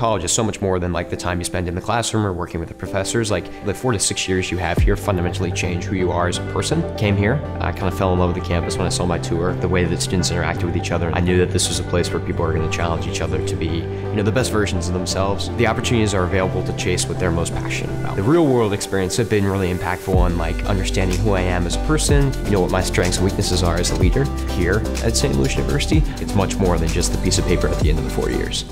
college is so much more than like the time you spend in the classroom or working with the professors. Like the four to six years you have here fundamentally change who you are as a person. Came here, I kind of fell in love with the campus when I saw my tour, the way that students interacted with each other. I knew that this was a place where people are going to challenge each other to be, you know, the best versions of themselves. The opportunities are available to chase what they're most passionate about. The real world experience have been really impactful on like understanding who I am as a person, you know what my strengths and weaknesses are as a leader. Here at St. Louis University, it's much more than just the piece of paper at the end of the four years.